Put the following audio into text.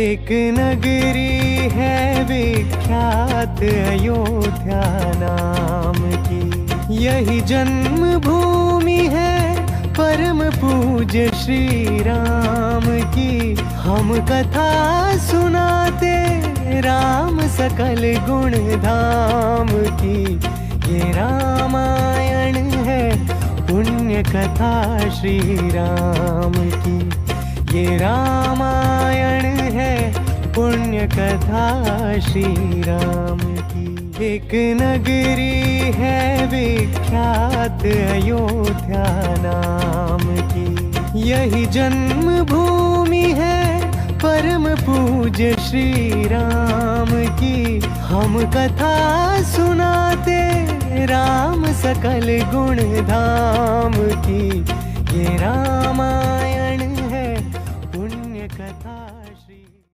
एक नगरी है विख्यात अयोध्या नाम की। यही जन्म भूमि है परम पूज्य श्री राम की। हम कथा सुनाते राम सकल गुण धाम की। ये रामायण है पुण्य कथा श्री राम की। ये है पुण्य कथा श्री राम की। एक नगरी है विख्यात अयोध्या नाम की। यही जन्म भूमि है परम पूज्य श्री राम की। हम कथा सुनाते राम सकल गुण धाम की। ये रामायण